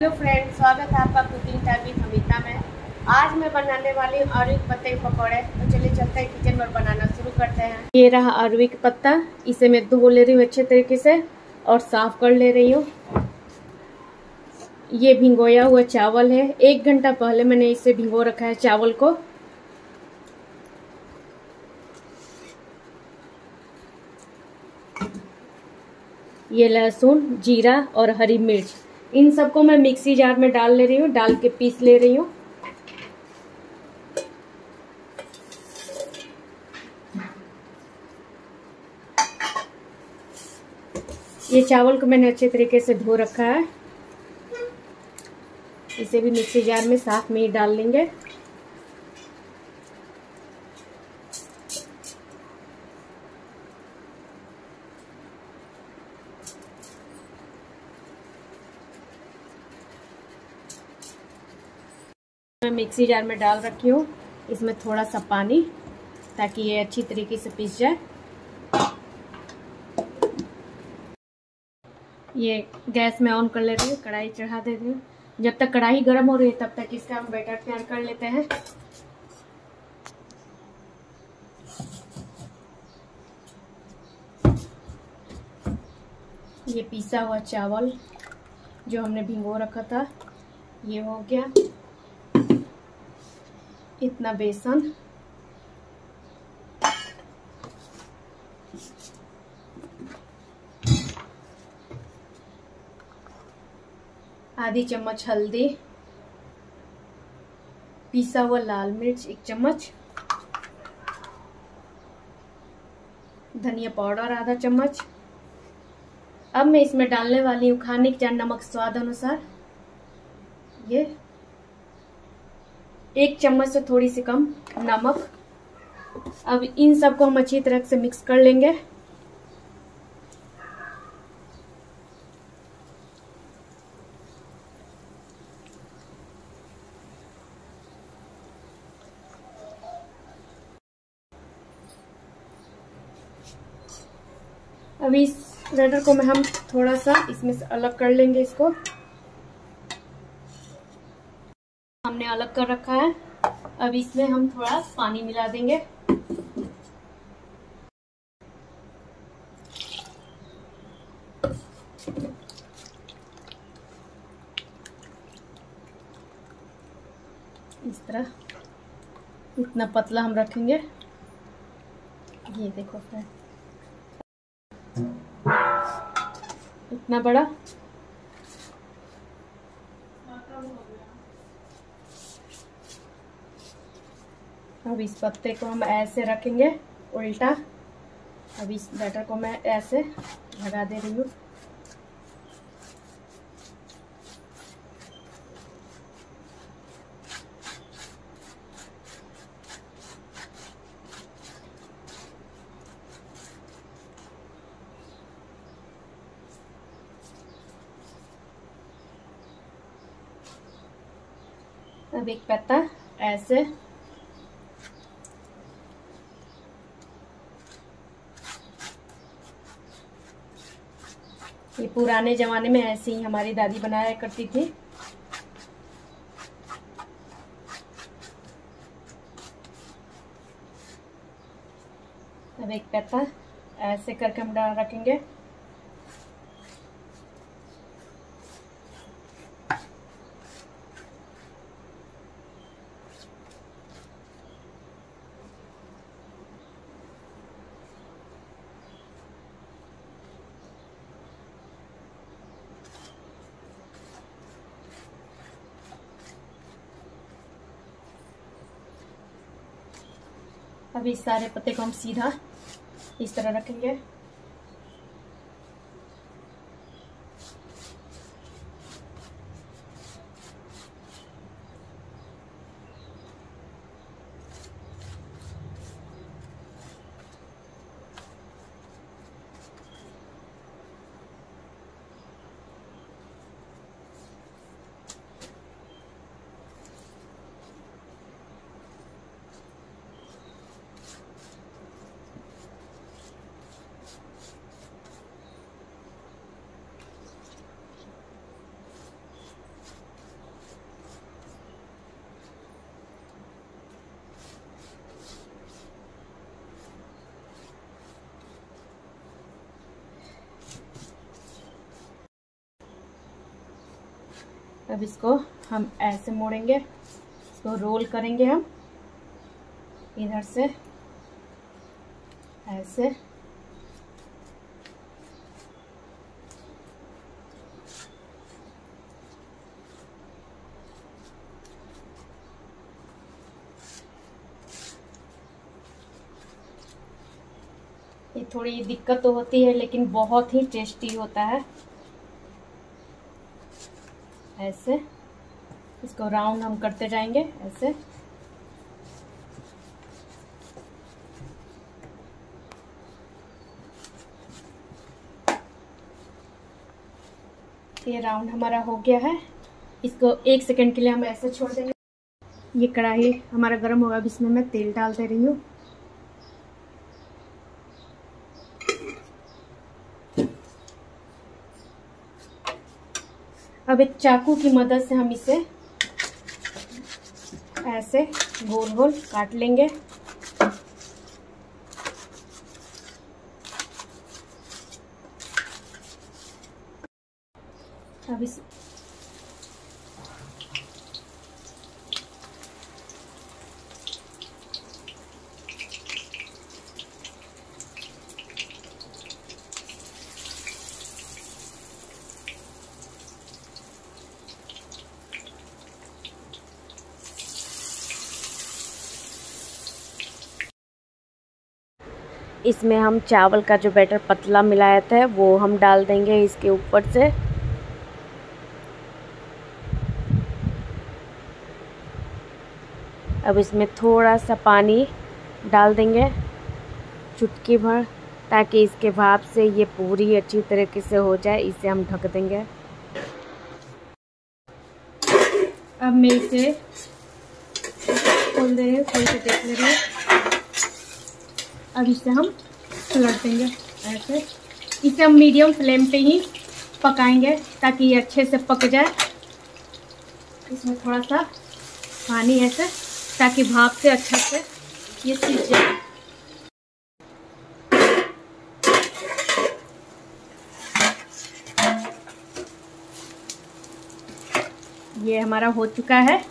Hello friend स्वागत है आपका कुकिंग टाइम विद हमिता में। आज मैं बनाने वाली हूँ के पत्ते के पकौड़े। तो चलिए चलते हैं, किचन में बनाना शुरू करते हैं। ये रहा आलू का पत्ता। इसे मैं धो ले रही हूँ अच्छे तरीके से और साफ़ कर ले रही हूँ। ये भिंगोया हुआ चावल है। एक घंटा पहले मैंने इसे भिंगो रखा है चावल को। ये लहसुन, जीरा और हरी मिर्च। इन सबको मैं मिक्सी जार में डाल ले रही हूँ, डाल के पीस ले रही हूँ। ये चावल को मैंने अच्छे तरीके से धो रखा है। इसे भी मिक्सी जार में साफ़ में ही डाल लेंगे। मैं मिक्सी जार में डाल रखी हूँ। इसमें थोड़ा सा पानी, ताकि ये अच्छी तरीके से पीस जाए। ये गैस में ऑन कर ले रही हूँ, कढ़ाई चढ़ा दे रही हूँ। जब तक कढ़ाई गर्म हो रही है, तब तक इसका हम बैटर तैयार कर लेते हैं। ये पीसा हुआ चावल, जो हमने भिंगो रखा था, ये हो गया। इतना बेसन। आधी चम्मच हल्दी, पीसा हुआ लाल मिर्च, एक चम्मच। धनिया पाउडर, आधा चम्मच। अब मैं इसमें डालने वाली हूँ खाने का नमक स्वाद अनुसार। ये एक चम्मच से थोड़ी सी कम नमक। अब इन सबको हम अच्छी तरह से मिक्स कर लेंगे। अभी इस बैटर को मैं हम थोड़ा सा इसमें से अलग कर लेंगे इसको। हमने अलग कर रखा है। अब इसमें हम थोड़ा पानी मिला देंगे। इस तरह इतना पतला हम रखेंगे। ये देखो फ्रेंड इतना बड़ा। अब इस पत्ते को हम ऐसे रखेंगे, उल्टा। अब इस बैटर को मैं ऐसे लगा दे रही हूँ। अब एक पत्ता ऐसे ये पुराने जमाने में ऐसे ही हमारी दादी बनाया करती थी। अब एक पत्ता ऐसे करके हम डाल रखेंगे। अभी सारे पत्ते को हम सीधा इस तरह रखेंगे। अब इसको हम ऐसे मोड़ेंगे, इसको रोल करेंगे हम। इधर से, ऐसे। ये थोड़ी दिक्कत तो होती है, लेकिन बहुत ही टेस्टी होता है। ऐसे। इसको राउंड हम करते जाएँगे, ऐसे। ये राउंड हमारा हो गया है। इसको एक सेकंड के लिए हम ऐसे छोड़ देंगे। ये कढ़ाई हमारा गर्म होगा, अब इसमें मैं तेल डाल दे रही हूँ। अब एक चाकू की मदद से हम इसे ऐसे गोल गोल काट लेंगे। अब इस इसमें हम चावल का जो बैटर पतला मिलाया था, वो हम डाल देंगे इसके ऊपर से। अब इसमें थोड़ा सा पानी डाल देंगे चुटकी भर, ताकि इसके भाप से ये पूरी अच्छी तरीके से हो जाए, इसे हम ढक देंगे। अब मैं इसे खोल दे खोल के देख ले रही अब इसे हम पलट देंगे ऐसे। इसे हम मीडियम फ्लेम पे ही पकाएँगे, ताकि ये अच्छे से पक जाए। इसमें थोड़ा सा पानी ऐसे, ताकि भाप से अच्छा से ये सीख जाए। ये हमारा हो चुका है।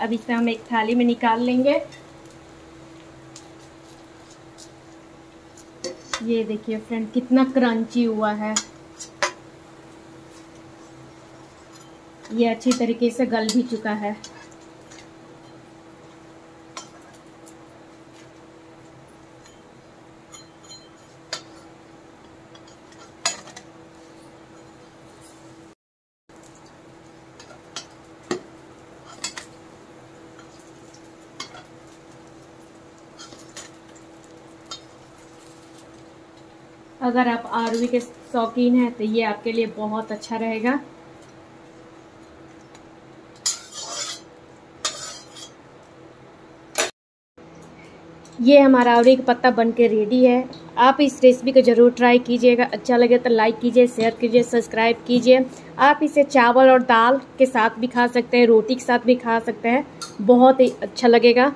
अब इसे हम एक थाली में निकाल लेंगे। ये देखिए फ्रेंड कितना क्रंची हुआ है। ये अच्छी तरीके से गल भी चुका है। अगर आप आरवी के शौकीन हैं तो ये आपके लिए बहुत अच्छा रहेगा। ये हमारा आरवी का पत्ता बन के रेडी है। आप इस रेसिपी को ज़रूर ट्राई कीजिएगा। अच्छा लगे तो लाइक कीजिए शेयर कीजिए सब्सक्राइब कीजिए। आप इसे चावल और दाल के साथ भी खा सकते हैं, रोटी के साथ भी खा सकते हैं। बहुत ही अच्छा लगेगा।